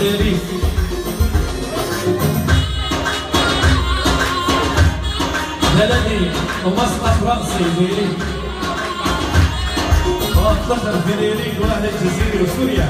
السبيل بلدي ومسرح رأسي ليلي وافتخر بليلي وأهل الجزيرة وسوريا.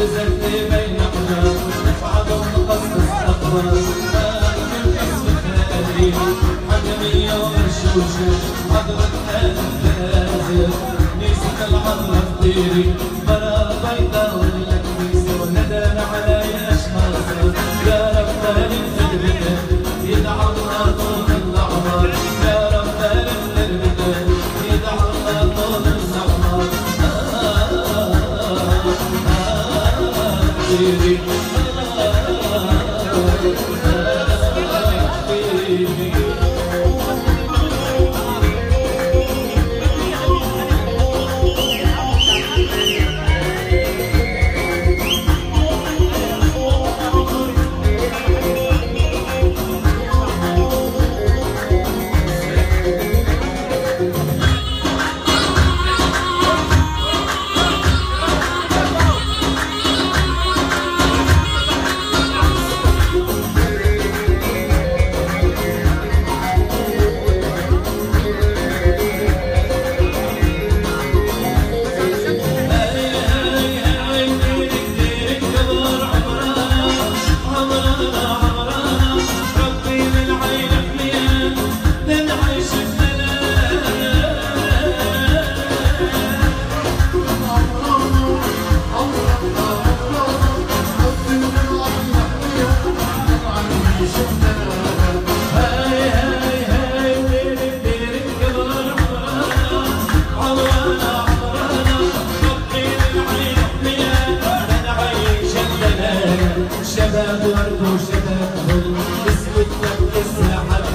الزبدة بين أقلام بعضهم قصد من يوم الشوشة حضرة الزلازل نيسة العظمة.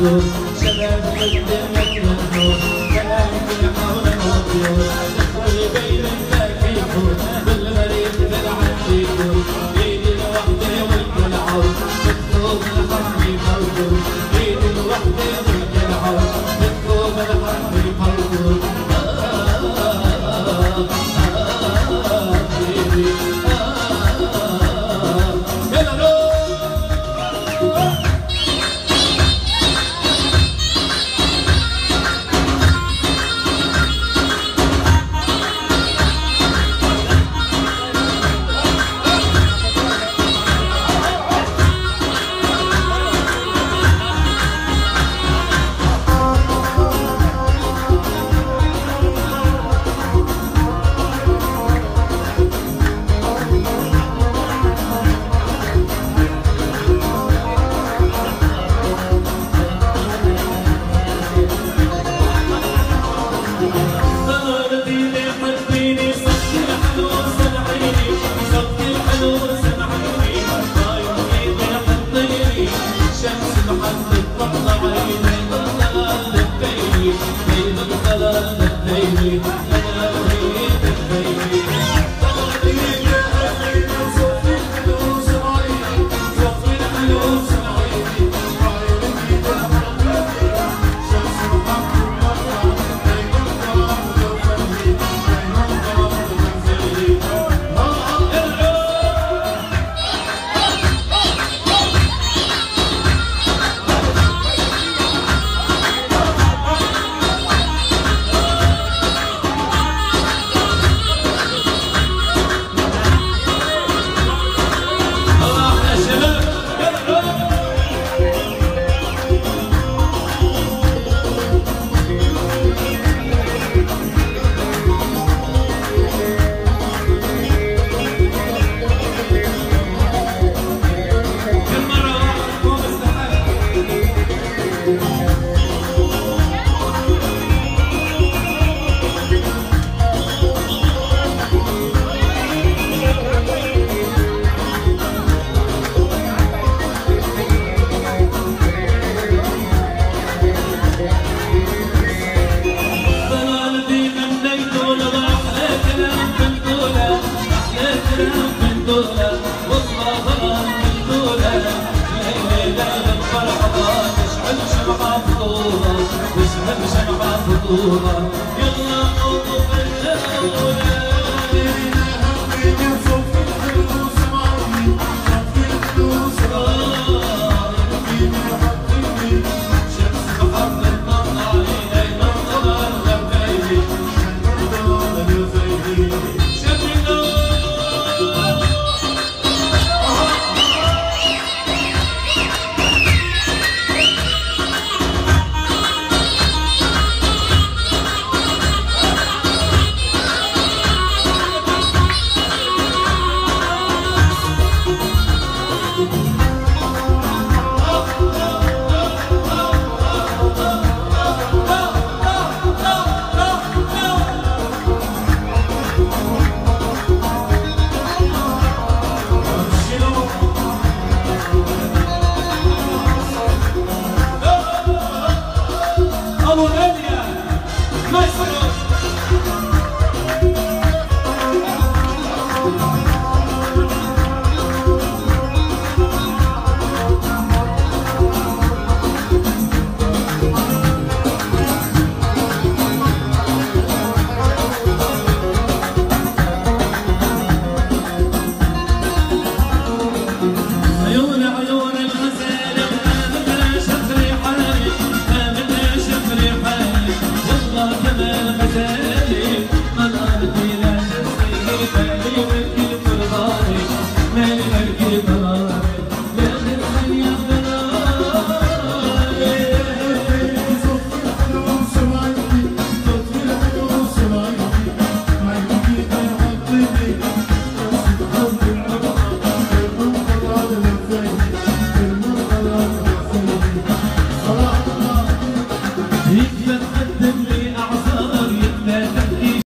Selam ettim, selam ettim, selam ettim, selam ettim, Rose. turma